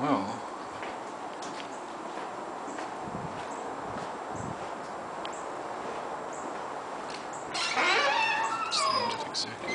well. Standard exec.